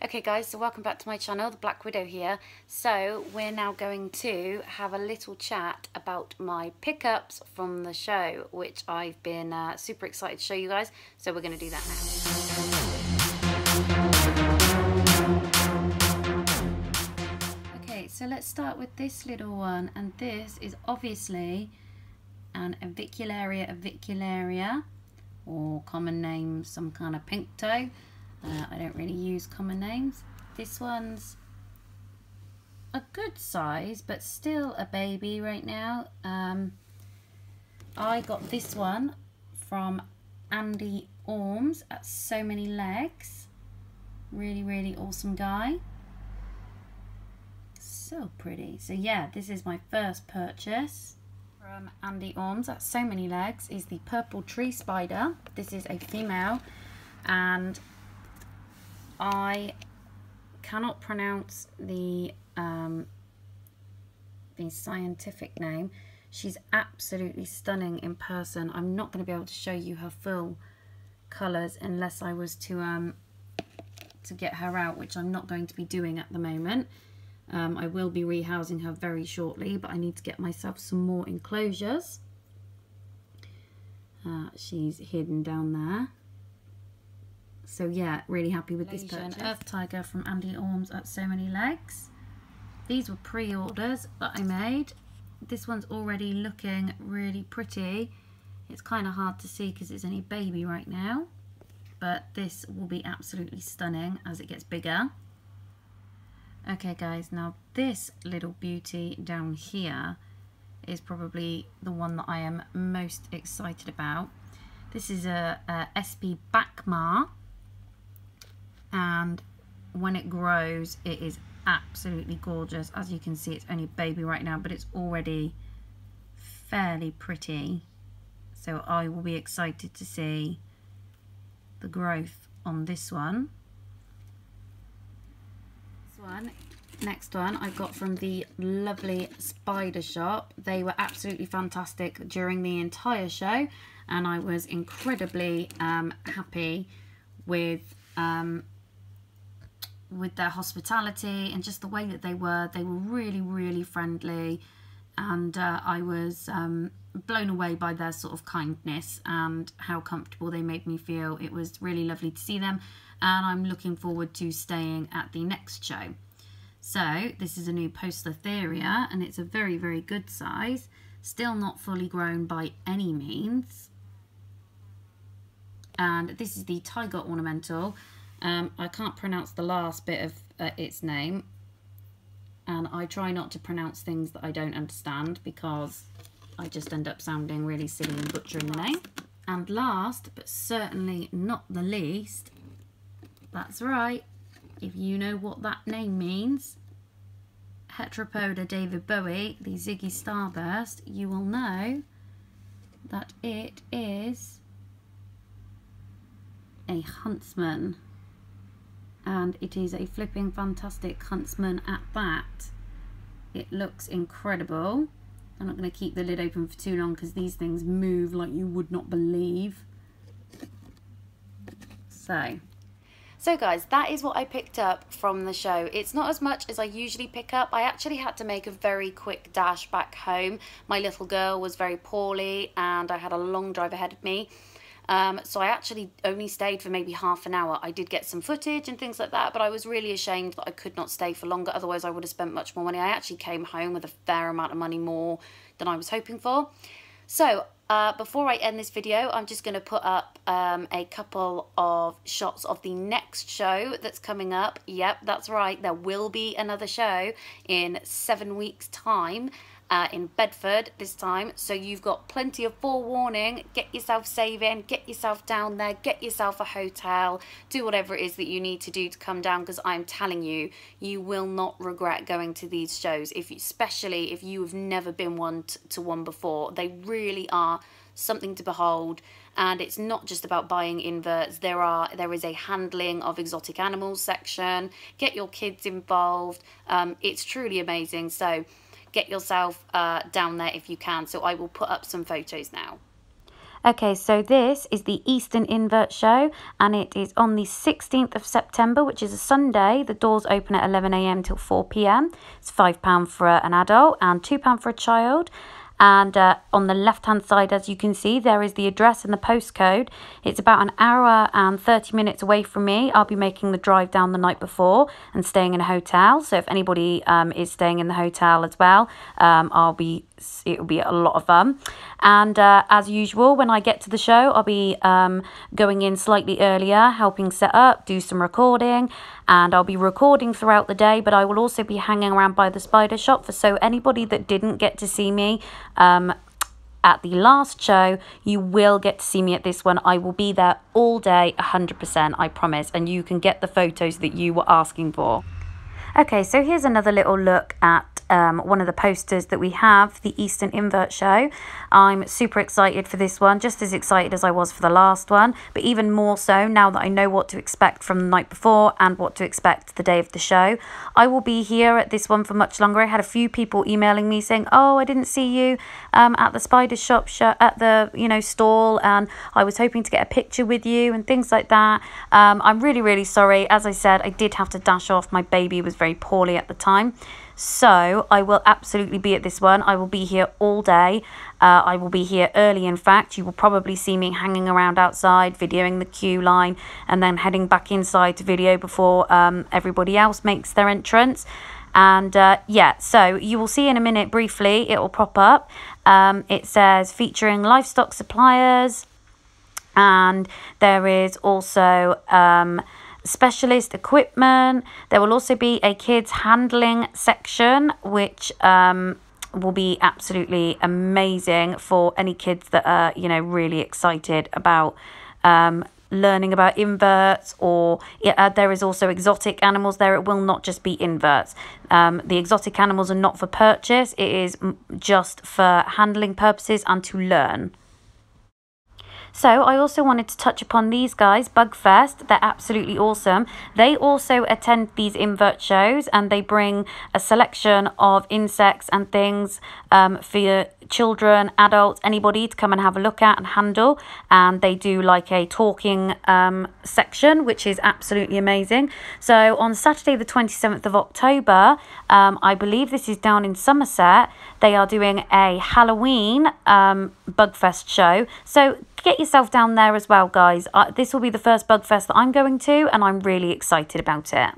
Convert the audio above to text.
Okay guys, so welcome back to my channel, The Black Widow here. So we're now going to have a little chat about my pickups from the show, which I've been uh, super excited to show you guys. So we're going to do that now. Okay, so let's start with this little one. And this is obviously an Avicularia avicularia, or common name, some kind of pink toe. Uh, I don't really use common names. This one's a good size, but still a baby right now. Um, I got this one from Andy Ormes at So Many Legs. Really, really awesome guy. So pretty. So yeah, this is my first purchase from Andy Ormes at So Many Legs is the Purple Tree Spider. This is a female and I cannot pronounce the um, the scientific name. She's absolutely stunning in person. I'm not going to be able to show you her full colours unless I was to um, to get her out, which I'm not going to be doing at the moment. Um, I will be rehousing her very shortly, but I need to get myself some more enclosures. Uh, she's hidden down there. So yeah, really happy with this purchase. Earth Tiger from Andy Ormes at So Many Legs. These were pre-orders that I made. This one's already looking really pretty. It's kind of hard to see because it's only baby right now. But this will be absolutely stunning as it gets bigger. Okay guys, now this little beauty down here is probably the one that I am most excited about. This is a, a SB Bakmar and when it grows it is absolutely gorgeous. As you can see it's only a baby right now but it's already fairly pretty. So I will be excited to see the growth on this one. This one next one I got from the lovely spider shop. They were absolutely fantastic during the entire show and I was incredibly um, happy with um, with their hospitality and just the way that they were. They were really, really friendly and uh, I was um, blown away by their sort of kindness and how comfortable they made me feel. It was really lovely to see them and I'm looking forward to staying at the next show. So this is a new Poecilotheria and it's a very, very good size. Still not fully grown by any means. And this is the Tiger Ornamental um, I can't pronounce the last bit of uh, its name. And I try not to pronounce things that I don't understand because I just end up sounding really silly and butchering the name. And last, but certainly not the least, that's right, if you know what that name means, Heteropoda David Bowie, the Ziggy Starburst, you will know that it is a huntsman and it is a flipping fantastic huntsman at that. It looks incredible. I'm not going to keep the lid open for too long because these things move like you would not believe. So, so guys, that is what I picked up from the show. It's not as much as I usually pick up. I actually had to make a very quick dash back home. My little girl was very poorly and I had a long drive ahead of me. Um, so I actually only stayed for maybe half an hour. I did get some footage and things like that, but I was really ashamed that I could not stay for longer. Otherwise, I would have spent much more money. I actually came home with a fair amount of money more than I was hoping for. So uh, before I end this video, I'm just going to put up um, a couple of shots of the next show that's coming up. Yep, that's right. There will be another show in seven weeks' time uh, in Bedford this time. So you've got plenty of forewarning. Get yourself saving, get yourself down there, get yourself a hotel, do whatever it is that you need to do to come down because I'm telling you, you will not regret going to these shows, if you, especially if you have never been one to one before. They really are something to behold and it's not just about buying inverts there are there is a handling of exotic animals section get your kids involved um, it's truly amazing so get yourself uh, down there if you can. So I will put up some photos now. Okay, so this is the Eastern Invert Show and it is on the 16th of September, which is a Sunday. The doors open at 11am till 4pm. It's £5 for an adult and £2 for a child and uh, on the left hand side as you can see there is the address and the postcode. It's about an hour and 30 minutes away from me. I'll be making the drive down the night before and staying in a hotel. So if anybody um, is staying in the hotel as well um, i'll be it will be a lot of fun and uh, as usual when i get to the show i'll be um, going in slightly earlier helping set up do some recording and i'll be recording throughout the day but i will also be hanging around by the spider shop for so anybody that didn't get to see me um, at the last show, you will get to see me at this one. I will be there all day, 100%, I promise. And you can get the photos that you were asking for. Okay, so here's another little look at um, one of the posters that we have, the Eastern Invert Show. I'm super excited for this one, just as excited as I was for the last one, but even more so now that I know what to expect from the night before and what to expect the day of the show. I will be here at this one for much longer. I had a few people emailing me saying, "Oh, I didn't see you um, at the Spider Shop sh at the you know stall, and I was hoping to get a picture with you and things like that." Um, I'm really really sorry. As I said, I did have to dash off. My baby was very poorly at the time. So I will absolutely be at this one. I will be here all day. Uh, I will be here early, in fact. You will probably see me hanging around outside, videoing the queue line, and then heading back inside to video before um, everybody else makes their entrance. And uh, yeah, so you will see in a minute briefly, it will pop up. Um, it says featuring livestock suppliers, and there is also. Um, specialist equipment. There will also be a kids handling section, which um, will be absolutely amazing for any kids that are, you know, really excited about um, learning about inverts or uh, there is also exotic animals there. It will not just be inverts. Um, the exotic animals are not for purchase. It is just for handling purposes and to learn so I also wanted to touch upon these guys, Bugfest. They're absolutely awesome. They also attend these invert shows and they bring a selection of insects and things um, for children, adults, anybody to come and have a look at and handle. And they do like a talking um, section, which is absolutely amazing. So on Saturday, the 27th of October, um, I believe this is down in Somerset, they are doing a Halloween um, Bugfest show. So get yourself down there as well, guys. Uh, this will be the first Bugfest that I'm going to, and I'm really excited about it.